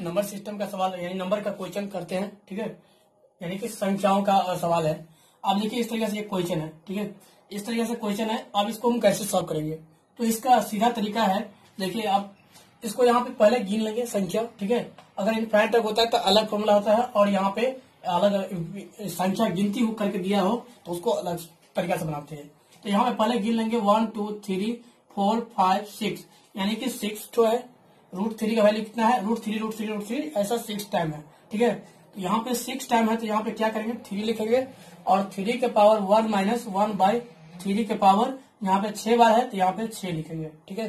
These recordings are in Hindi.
नंबर सिस्टम का सवाल, यानी नंबर का क्वेश्चन करते हैं, ठीक है? यानी कि संख्याओं का सवाल है। अब देखिए इस तरीके से ये क्वेश्चन है, ठीक है? इस तरीके से क्वेश्चन है, अब इसको हम कैसे सॉल्व करेंगे? तो इसका सीधा तरीका है, देखिए आप, इसको यहाँ पे पहले गिन लेंगे संख्या, ठीक है? अगर इन इनफाइनाइट तक होता है तो अलग फॉर्मूला होता है, और यहाँ पे अलग संख्या गिनती हो करके दिया हो तो उसको अलग तरीका से बनाते हैं। तो यहाँ पे पहले गिन लेंगे one, two, three, four, five, six. यानी कि सिक्स तो है रूट थ्री का वैल्यू कितना है? Root three root three root three, ऐसा सिक्स टाइम है, ठीक है? तो यहाँ पे सिक्स टाइम है तो यहाँ पे क्या करेंगे? थ्री लिखेंगे, और थ्री के power one minus one by three के पावर यहाँ पे छह बार है तो यहाँ पे छह लिखेंगे, ठीक है?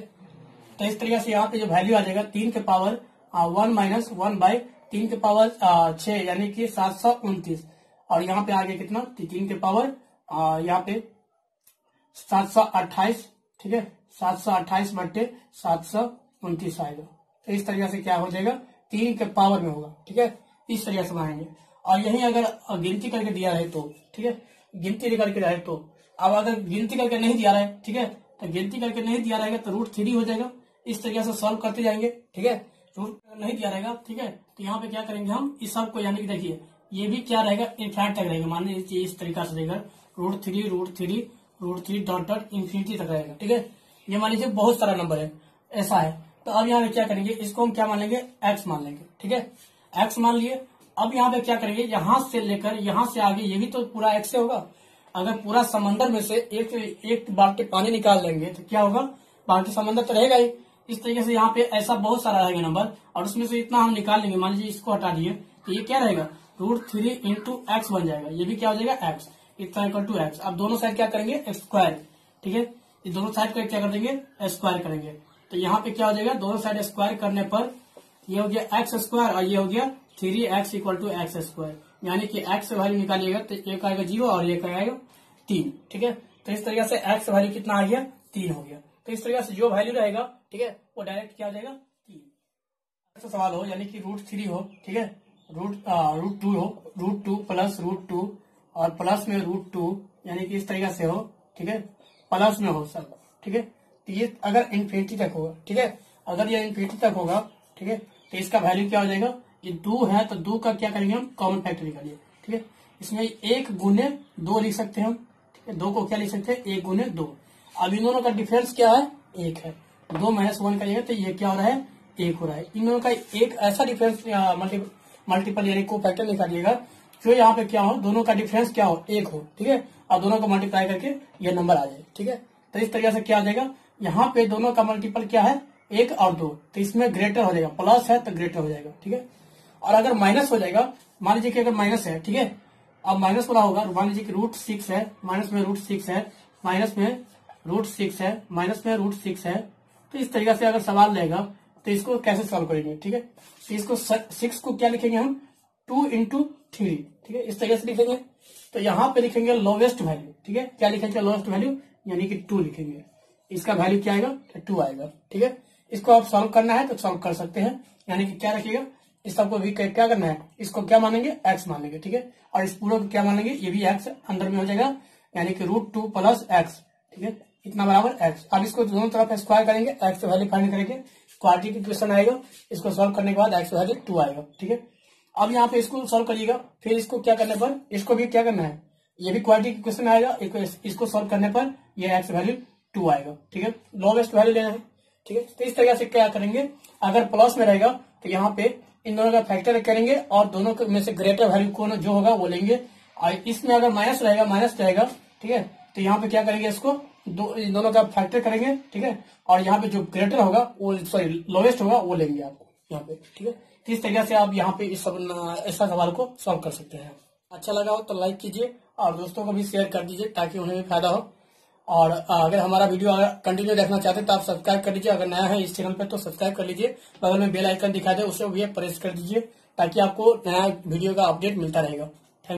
तो इस तरीके से यहाँ पे जो वैल्यू आ जाएगा, तीन के power one minus one by तीन के पावर छह, यानी कि सात सौ उनतीस। और यहाँ पे आगे कितना? तो तीन के पावर यहाँ पे सात सौ अट्ठाईस, ठीक है? सात सौ अट्ठाईस बट्टे सात सौ उनतीस आएगा। तो इस तरीके से क्या हो जाएगा? तीन के पावर में होगा, ठीक है? इस तरीके से बनाएँगे और यही अगर गिनती करके दिया रहे तो ठीक है? गिनती करके रहे तो। अब अगर गिनती करके नहीं दिया रहे, ठीक है? तो गिनती करके नहीं दिया रहेगा तो रूट थ्री हो जाएगा। इस तरीके से सॉल्व करते जाएँगे, ठीक है? रूट नहीं दिया रहेगा, ठीक है? तो यहाँ पे क्या करेंगे हम? इस सबको यानी कि देखिए, ये भी क्या रहेगा? इनफाइट तक रहेगा। मान लीजिए इस तरीका से रहेगा root three root three root three dot dot infinity तक रहेगा, ठीक है? ये मान लीजिए बहुत सारा नंबर है, ऐसा है। तो अब यहाँ पे क्या करेंगे, इसको हम क्या मान लेंगे? एक्स मान लेंगे, ठीक है? एक्स मान लिए, अब यहाँ पे क्या करेंगे, यहाँ से लेकर यहाँ से आगे, ये भी तो पूरा एक्स से होगा। अगर पूरा समंदर में से एक एक बाल्टी पानी निकाल लेंगे तो क्या होगा? बाकी समंदर तो रहेगा ही। इस तरीके से यहाँ पे ऐसा बहुत सारा रहेगा नंबर, और उसमें से इतना हम निकाल लेंगे। मान लीजिए इसको हटा दिए तो ये क्या रहेगा? रूट थ्री इंटू एक्स बन जाएगा। ये भी क्या हो जाएगा? एक्स इतना इक्वल टू एक्स अब दोनों साइड क्या करेंगे? स्क्वायर ठीक है? ये दोनों साइड को क्या कर देंगे? स्क्वायर करेंगे। तो यहाँ पे क्या हो जाएगा? दोनों साइड स्क्वायर करने पर ये हो गया एक्स स्क्वायर और ये हो गया three x equal to x square यानी कि एक्स वैल्यू निकालिएगा तो एक आएगा ज़ीरो और एक आएगा तीन, ठीक है? तो इस तरीके से एक्स वैल्यू कितना आ गया? तीन हो गया। तो इस तरीके से जो वैल्यू रहेगा, ठीक है, वो डायरेक्ट क्या हो जाएगा? तीन। ऐसा सवाल हो, यानी कि रूट थ्री हो, ठीक है? रूट रूट टू हो root two plus root two और प्लस में रूट टू यानी कि इस तरीके से हो, ठीक है? प्लस में हो सब, ठीक है? तो ये अगर इन्फिनिटी तक होगा, ठीक है? अगर ये इन्फिनिटी तक होगा, ठीक है? तो इसका वैल्यू क्या हो जाएगा? ये दो है तो दो का क्या करेंगे हम? कॉमन फैक्टर निकालिए, ठीक है? इसमें एक गुने दो लिख सकते हैं हम, ठीक है? दो को क्या लिख सकते हैं? एक गुने दो। अब इन दोनों का डिफरेंस क्या है? एक है। दो माइनस वन करिएगा तो ये क्या हो रहा है? एक हो रहा है। इन दोनों का एक ऐसा डिफरेंस मल्टीपल यानी को फैक्टर निकालिएगा, जो यहाँ पे क्या हो, दोनों का डिफरेंस क्या हो? एक हो, ठीक है? और दोनों को मल्टीप्लाई करके ये नंबर आ जाए, ठीक है? तो इस तरीके से क्या आ जाएगा? यहाँ पे दोनों का मल्टीपल क्या है? एक और दो। तो इसमें ग्रेटर हो जाएगा। प्लस है तो ग्रेटर हो जाएगा, ठीक है? और अगर माइनस हो जाएगा, मान लीजिए कि अगर माइनस है, ठीक है? अब माइनस वाला होगा, मान लीजिए कि रूट सिक्स है माइनस में रूट सिक्स है माइनस में रूट सिक्स है माइनस में रूट सिक्स है तो इस तरीके से अगर सवाल रहेगा तो इसको कैसे सॉल्व करेंगे, ठीक है? तो इसको सिक्स को क्या लिखेंगे हम? टू इंटू थ्री ठीक है? इस तरीके से लिखेंगे। तो यहाँ पे लिखेंगे लोवेस्ट वैल्यू ठीक है? क्या लिखेंगे लोवेस्ट वैल्यू यानी कि टू लिखेंगे। इसका वैल्यू क्या आएगा? टू आएगा, ठीक है? इसको आप सॉल्व करना है तो सॉल्व कर सकते हैं। यानी कि क्या रखिएगा? इस सबको भी क्या करना है? इसको क्या मानेंगे? एक्स मानेंगे, ठीक है? और इस पूरे को क्या मानेंगे? ये भी एक्स अंदर में हो जाएगा। यानी कि रूट टू प्लस एक्स ठीक है? इतना बराबर एक्स अब इसको दोनों तरफ़ स्क्वायर करेंगे एक्स वैल्यू फाइंड करेंगे। क्वालिटी की क्वेश्चन आएगा। इसको सॉल्व करने के बाद एक्स वैल्यू टू आएगा, ठीक है? अब यहाँ पे इसको सॉल्व करिएगा। फिर इसको क्या करने पर? इसको भी क्या करना है? ये भी क्वालिटी की क्वेश्चन आएगा। इसको सॉल्व करने पर ये एक्स वैल्यू टू आएगा, ठीक है? लोवेस्ट वैल्यू लेना है, ठीक है? तो इस तरह से क्या करेंगे? अगर प्लस में रहेगा तो यहाँ पे इन दोनों का फैक्टर करेंगे और दोनों में से ग्रेटर वैल्यू कौन जो होगा, वो लेंगे। और इसमें अगर माइनस रहेगा माइनस रहेगा ठीक है? तो यहाँ पे क्या करेंगे इसको? दो इन दोनों का फैक्टर करेंगे, ठीक है? और यहाँ पे जो ग्रेटर होगा, वो सॉरी लोवेस्ट होगा, वो लेंगे आपको, यहाँ पे, ठीक है? तो इस से आप यहाँ पे इस ऐसा सवाल को सॉल्व कर सकते हैं। अच्छा लगा हो तो लाइक कीजिए और दोस्तों को भी शेयर कर दीजिए ताकि उन्हें भी फ़ायदा हो। और अगर हमारा वीडियो कंटिन्यू देखना चाहते हैं तो आप सब्सक्राइब कर लीजिए। अगर नया है इस चैनल पे तो सब्सक्राइब कर लीजिए। बगल में बेल आइकन दिखा दे, उसे भी प्रेस कर दीजिए, ताकि आपको नया वीडियो का अपडेट मिलता रहेगा।